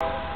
you